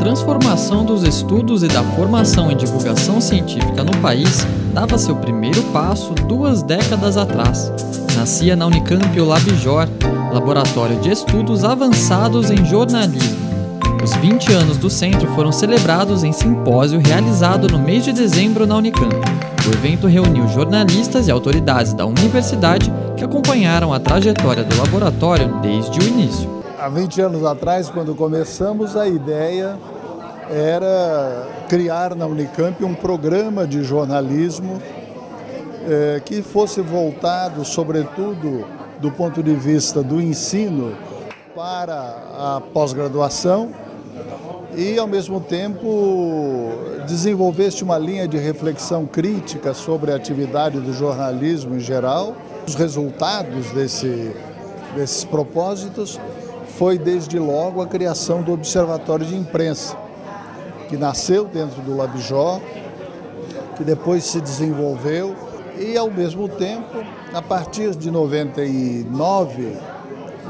transformação dos estudos e da formação em divulgação científica no país dava seu primeiro passo duas décadas atrás. Nascia na Unicamp o LabJor, Laboratório de Estudos Avançados em Jornalismo. Os 20 anos do centro foram celebrados em simpósio realizado no mês de dezembro na Unicamp. O evento reuniu jornalistas e autoridades da universidade que acompanharam a trajetória do laboratório desde o início há 20 anos atrás, quando começamos, a ideia era criar na Unicamp um programa de jornalismo eh, que fosse voltado, sobretudo, do ponto de vista do ensino para a pós-graduação e, ao mesmo tempo, desenvolvesse uma linha de reflexão crítica sobre a atividade do jornalismo em geral, os resultados desse, desses propósitos foi desde logo a criação do Observatório de Imprensa, que nasceu dentro do Labjó, que depois se desenvolveu e, ao mesmo tempo, a partir de 99,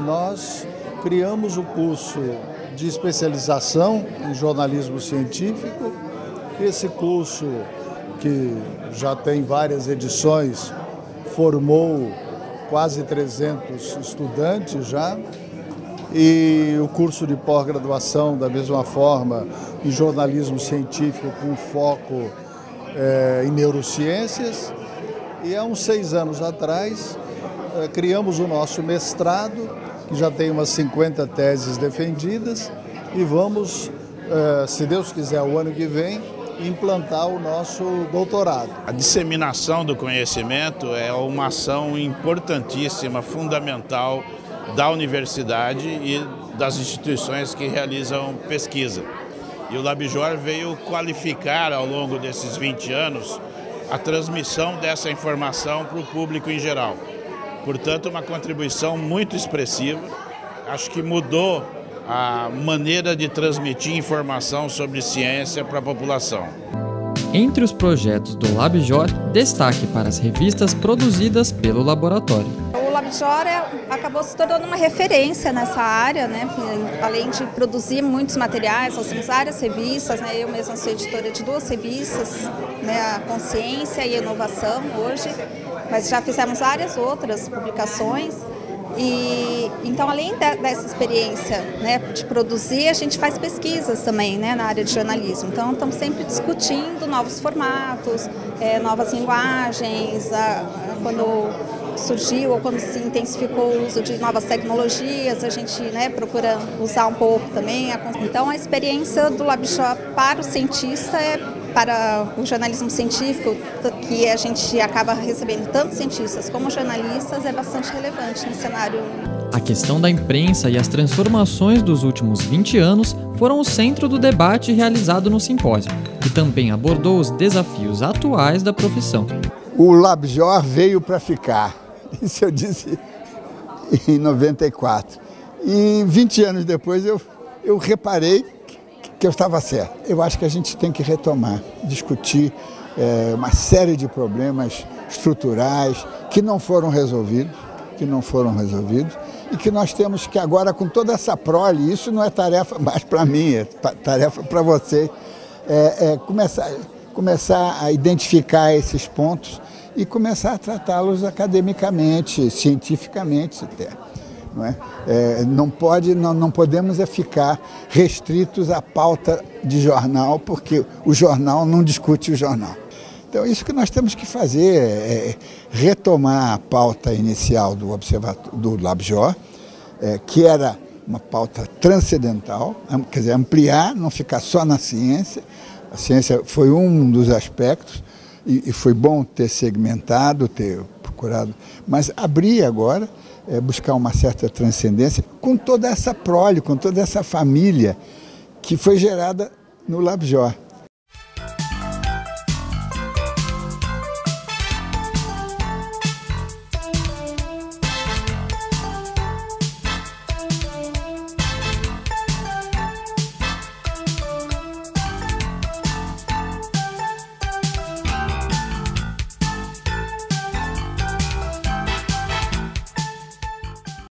nós criamos o curso de especialização em jornalismo científico. Esse curso, que já tem várias edições, formou quase 300 estudantes já e o curso de pós-graduação, da mesma forma, em jornalismo científico com foco é, em neurociências. E há uns seis anos atrás, é, criamos o nosso mestrado, que já tem umas 50 teses defendidas, e vamos, é, se Deus quiser, o ano que vem, implantar o nosso doutorado. A disseminação do conhecimento é uma ação importantíssima, fundamental da universidade e das instituições que realizam pesquisa. E o LabJOR veio qualificar ao longo desses 20 anos a transmissão dessa informação para o público em geral. Portanto, uma contribuição muito expressiva. Acho que mudou a maneira de transmitir informação sobre ciência para a população. Entre os projetos do LabJOR, destaque para as revistas produzidas pelo laboratório. Jora acabou se tornando uma referência nessa área, né? além de produzir muitos materiais, nós temos várias revistas, né? eu mesma sou editora de duas revistas, né? a Consciência e a Inovação hoje, mas já fizemos várias outras publicações. E então, além de, dessa experiência né, de produzir, a gente faz pesquisas também né, na área de jornalismo. Então, estamos sempre discutindo novos formatos, é, novas linguagens, a, a, quando surgiu ou quando se intensificou o uso de novas tecnologias, a gente né, procura usar um pouco também. Então a experiência do LabShop para o cientista é para o jornalismo científico, que a gente acaba recebendo tanto cientistas como jornalistas, é bastante relevante no cenário. A questão da imprensa e as transformações dos últimos 20 anos foram o centro do debate realizado no simpósio, que também abordou os desafios atuais da profissão. O LabJOR veio para ficar. Isso eu disse em 94. E 20 anos depois eu, eu reparei que eu estava certo. Eu acho que a gente tem que retomar, discutir é, uma série de problemas estruturais que não foram resolvidos, que não foram resolvidos, e que nós temos que agora, com toda essa prole, isso não é tarefa mais para mim, é tarefa para você, é, é começar, começar a identificar esses pontos e começar a tratá-los academicamente, cientificamente até. Não, é? É, não, pode, não, não podemos é ficar restritos à pauta de jornal, porque o jornal não discute o jornal. Então, isso que nós temos que fazer é retomar a pauta inicial do, do LabJOR, é, que era uma pauta transcendental, quer dizer, ampliar, não ficar só na ciência. A ciência foi um dos aspectos, e, e foi bom ter segmentado, ter procurado, mas abrir agora, é, buscar uma certa transcendência com toda essa prole, com toda essa família que foi gerada no LabJOR.